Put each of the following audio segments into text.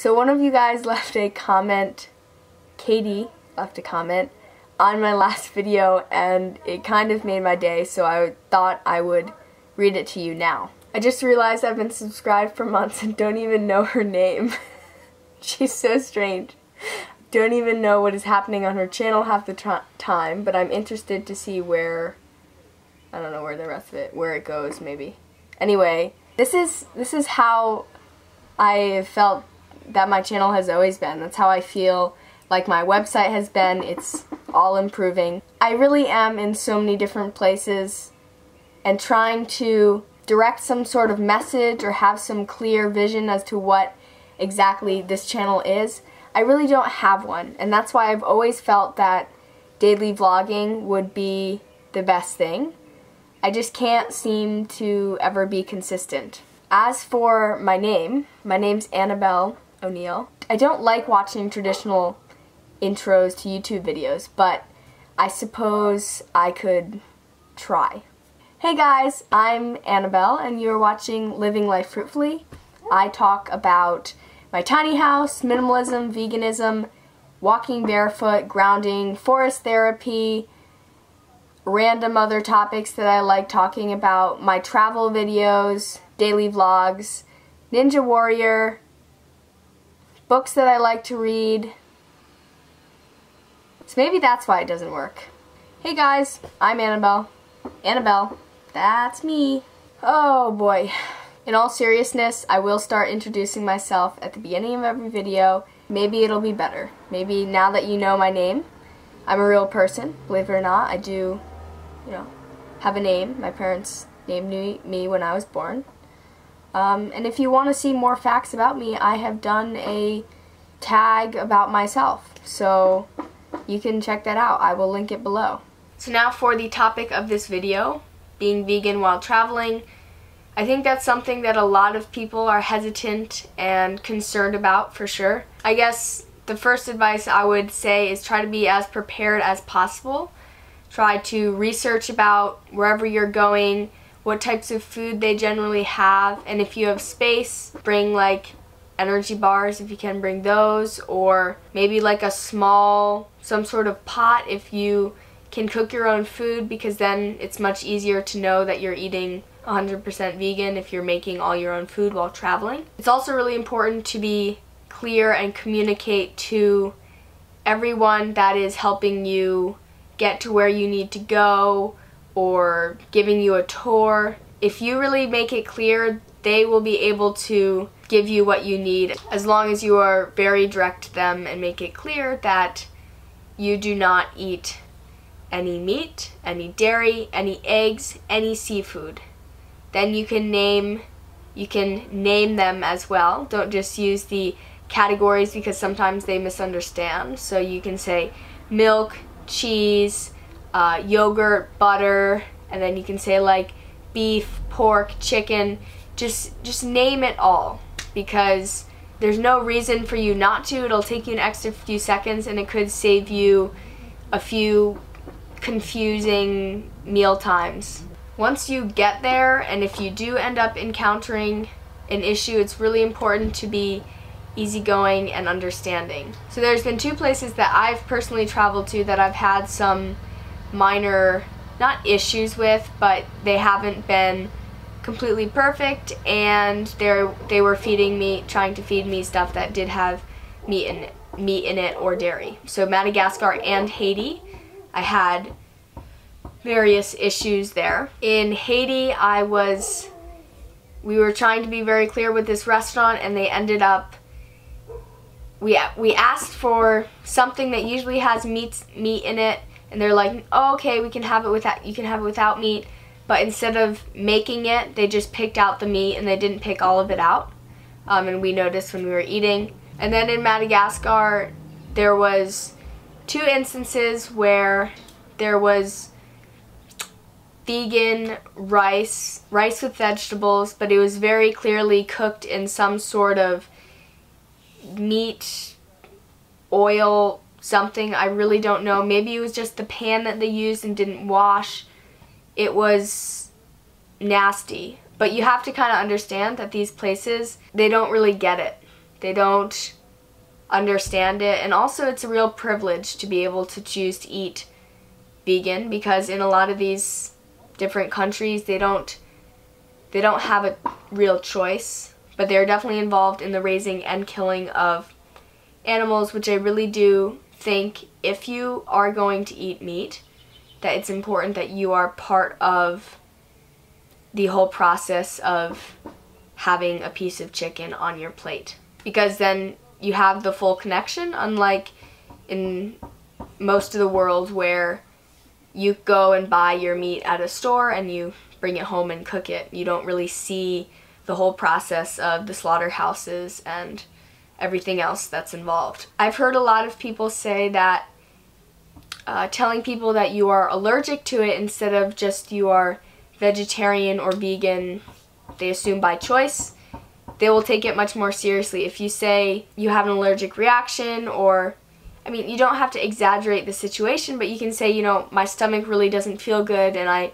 So one of you guys left a comment, Katie left a comment on my last video and it kind of made my day so I thought I would read it to you now. I just realized I've been subscribed for months and don't even know her name. She's so strange. Don't even know what is happening on her channel half the time, but I'm interested to see where, I don't know where the rest of it, where it goes maybe. Anyway, this is, this is how I felt that my channel has always been. That's how I feel like my website has been. It's all improving. I really am in so many different places and trying to direct some sort of message or have some clear vision as to what exactly this channel is. I really don't have one and that's why I've always felt that daily vlogging would be the best thing. I just can't seem to ever be consistent. As for my name, my name's Annabel O'Neill. I don't like watching traditional intros to YouTube videos, but I suppose I could try. Hey guys, I'm Annabel and you're watching Living Life Fruitfully. I talk about my tiny house, minimalism, veganism, walking barefoot, grounding, forest therapy, random other topics that I like talking about, my travel videos, daily vlogs, Ninja Warrior, books that I like to read. So maybe that's why it doesn't work. Hey guys, I'm Annabel. Annabel. That's me. Oh boy. In all seriousness, I will start introducing myself at the beginning of every video. Maybe it'll be better. Maybe now that you know my name, I'm a real person. Believe it or not, I do, you know, have a name. My parents named me when I was born. Um, and if you want to see more facts about me, I have done a tag about myself. So you can check that out. I will link it below. So now for the topic of this video being vegan while traveling. I think that's something that a lot of people are hesitant and concerned about for sure. I guess the first advice I would say is try to be as prepared as possible. Try to research about wherever you're going, what types of food they generally have, and if you have space, bring like energy bars if you can bring those, or maybe like a small, some sort of pot if you can cook your own food because then it's much easier to know that you're eating 100% vegan if you're making all your own food while traveling. It's also really important to be clear and communicate to everyone that is helping you get to where you need to go or giving you a tour. If you really make it clear, they will be able to give you what you need as long as you are very direct to them and make it clear that you do not eat any meat, any dairy, any eggs, any seafood. Then you can name you can name them as well. Don't just use the categories because sometimes they misunderstand. So you can say milk, cheese, uh, yogurt, butter, and then you can say like beef, pork, chicken. Just just name it all because there's no reason for you not to. It'll take you an extra few seconds and it could save you a few confusing meal times. Once you get there, and if you do end up encountering an issue, it's really important to be easygoing and understanding. So there's been two places that I've personally traveled to that I've had some minor, not issues with, but they haven't been completely perfect and they they were feeding me, trying to feed me stuff that did have meat in it, meat in it or dairy. So Madagascar and Haiti I had various issues there. In Haiti, I was, we were trying to be very clear with this restaurant and they ended up, we, we asked for something that usually has meat, meat in it and they're like, oh, okay, we can have it without, you can have it without meat. But instead of making it, they just picked out the meat and they didn't pick all of it out. Um, and we noticed when we were eating. And then in Madagascar, there was two instances where there was vegan rice, rice with vegetables, but it was very clearly cooked in some sort of meat, oil, something. I really don't know. Maybe it was just the pan that they used and didn't wash. It was nasty. But you have to kind of understand that these places, they don't really get it They don't understand it. And also, it's a real privilege to be able to choose to eat vegan because in a lot of these different countries, they don't they don't have a real choice, but they're definitely involved in the raising and killing of animals, which I really do think if you are going to eat meat, that it's important that you are part of the whole process of having a piece of chicken on your plate. Because then you have the full connection, unlike in most of the world where you go and buy your meat at a store and you bring it home and cook it. You don't really see the whole process of the slaughterhouses and everything else that's involved. I've heard a lot of people say that uh, telling people that you are allergic to it instead of just you are vegetarian or vegan, they assume by choice, they will take it much more seriously. If you say you have an allergic reaction or I mean, you don't have to exaggerate the situation, but you can say, you know, my stomach really doesn't feel good and I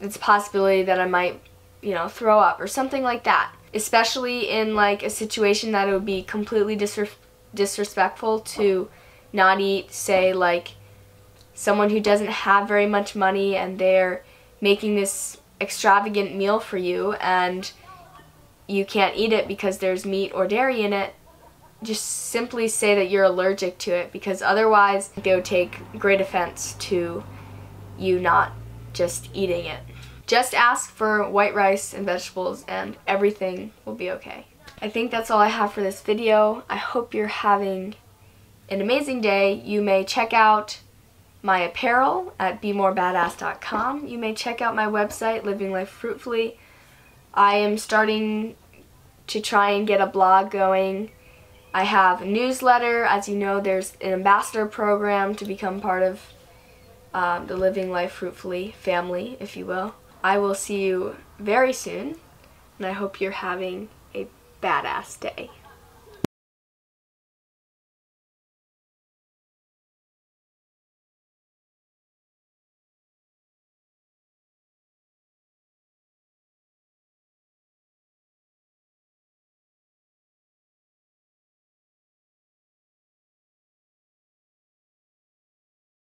it's a possibility that I might, you know, throw up or something like that. Especially in like a situation that it would be completely disres disrespectful to not eat, say like someone who doesn't have very much money and they're making this extravagant meal for you and you can't eat it because there's meat or dairy in it, just simply say that you're allergic to it because otherwise they would take great offense to you not just eating it. Just ask for white rice and vegetables and everything will be okay. I think that's all I have for this video. I hope you're having an amazing day. You may check out my apparel at bemorebadass.com. You may check out my website, Living Life Fruitfully. I am starting to try and get a blog going. I have a newsletter. As you know, there's an ambassador program to become part of um, the Living Life Fruitfully family, if you will. I will see you very soon, and I hope you're having a badass day.